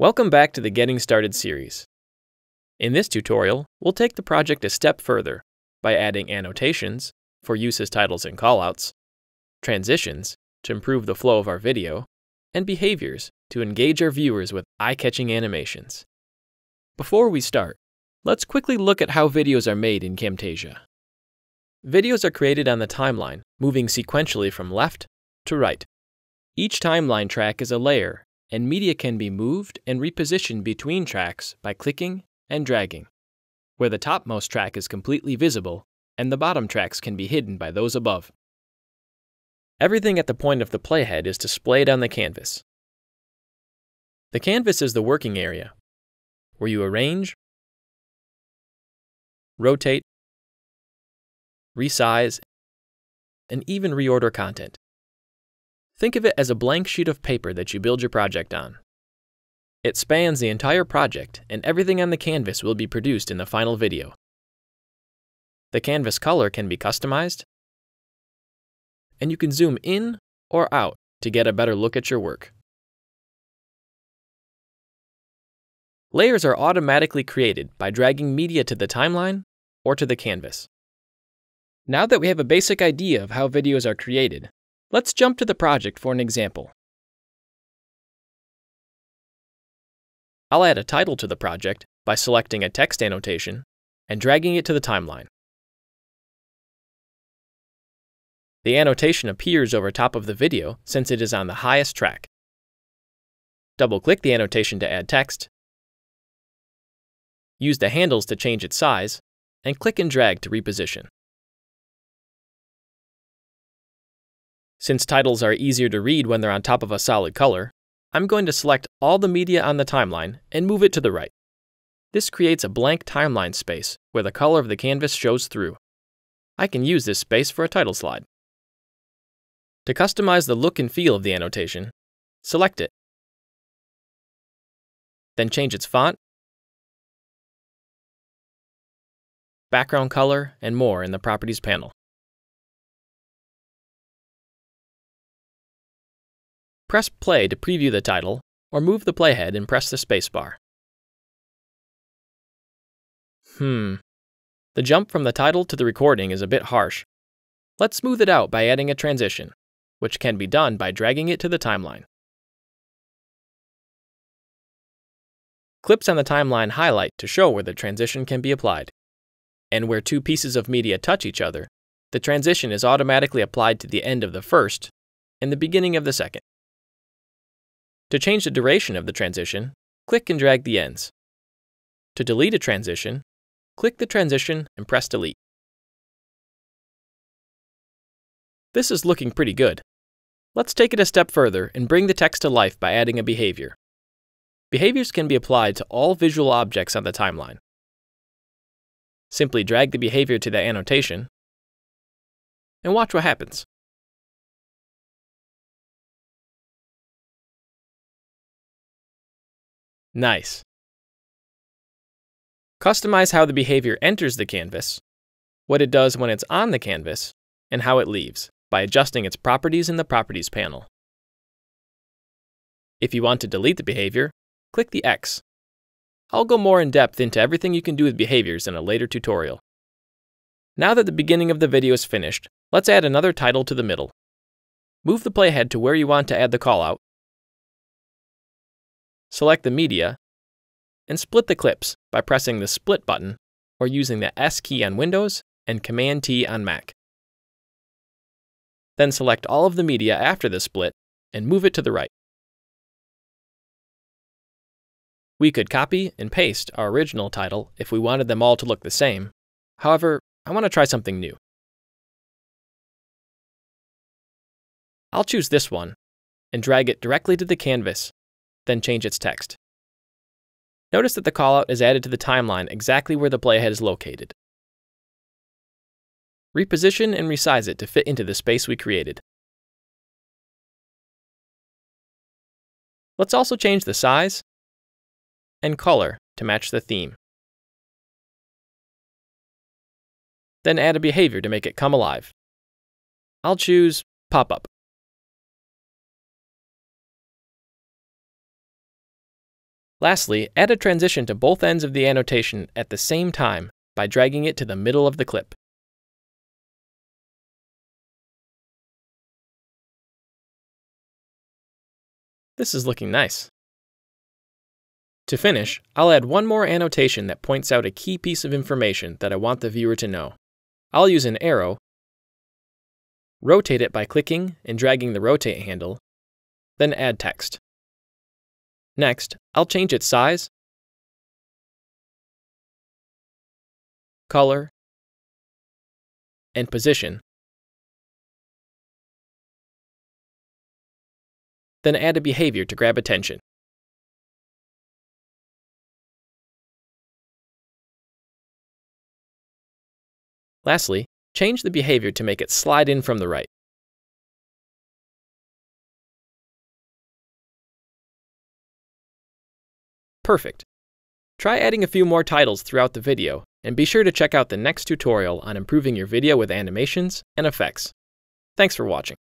Welcome back to the Getting Started series. In this tutorial, we'll take the project a step further by adding annotations for use as titles and callouts, transitions to improve the flow of our video, and behaviors to engage our viewers with eye-catching animations. Before we start, let's quickly look at how videos are made in Camtasia. Videos are created on the timeline, moving sequentially from left to right. Each timeline track is a layer and media can be moved and repositioned between tracks by clicking and dragging, where the topmost track is completely visible and the bottom tracks can be hidden by those above. Everything at the point of the playhead is displayed on the canvas. The canvas is the working area, where you arrange, rotate, resize, and even reorder content. Think of it as a blank sheet of paper that you build your project on. It spans the entire project, and everything on the canvas will be produced in the final video. The canvas color can be customized, and you can zoom in or out to get a better look at your work. Layers are automatically created by dragging media to the timeline or to the canvas. Now that we have a basic idea of how videos are created, Let's jump to the project for an example. I'll add a title to the project by selecting a text annotation and dragging it to the timeline. The annotation appears over top of the video since it is on the highest track. Double-click the annotation to add text, use the handles to change its size, and click and drag to reposition. Since titles are easier to read when they're on top of a solid color, I'm going to select all the media on the timeline and move it to the right. This creates a blank timeline space where the color of the canvas shows through. I can use this space for a title slide. To customize the look and feel of the annotation, select it. Then change its font, background color, and more in the Properties panel. Press play to preview the title, or move the playhead and press the spacebar. Hmm. The jump from the title to the recording is a bit harsh. Let's smooth it out by adding a transition, which can be done by dragging it to the timeline. Clips on the timeline highlight to show where the transition can be applied. And where two pieces of media touch each other, the transition is automatically applied to the end of the first and the beginning of the second. To change the duration of the transition, click and drag the ends. To delete a transition, click the transition and press delete. This is looking pretty good. Let's take it a step further and bring the text to life by adding a behavior. Behaviors can be applied to all visual objects on the timeline. Simply drag the behavior to the annotation and watch what happens. Nice. Customize how the behavior enters the canvas, what it does when it's on the canvas, and how it leaves by adjusting its properties in the Properties panel. If you want to delete the behavior, click the X. I'll go more in depth into everything you can do with behaviors in a later tutorial. Now that the beginning of the video is finished, let's add another title to the middle. Move the playhead to where you want to add the callout, select the media, and split the clips by pressing the Split button or using the S key on Windows and Command T on Mac. Then select all of the media after the split and move it to the right. We could copy and paste our original title if we wanted them all to look the same. However, I want to try something new. I'll choose this one and drag it directly to the canvas then change its text. Notice that the callout is added to the timeline exactly where the playhead is located. Reposition and resize it to fit into the space we created. Let's also change the size and color to match the theme. Then add a behavior to make it come alive. I'll choose Pop-Up. Lastly, add a transition to both ends of the annotation at the same time by dragging it to the middle of the clip. This is looking nice. To finish, I'll add one more annotation that points out a key piece of information that I want the viewer to know. I'll use an arrow, rotate it by clicking and dragging the rotate handle, then add text. Next, I'll change its size, color, and position. Then add a behavior to grab attention. Lastly, change the behavior to make it slide in from the right. Perfect. Try adding a few more titles throughout the video, and be sure to check out the next tutorial on improving your video with animations and effects. Thanks for watching.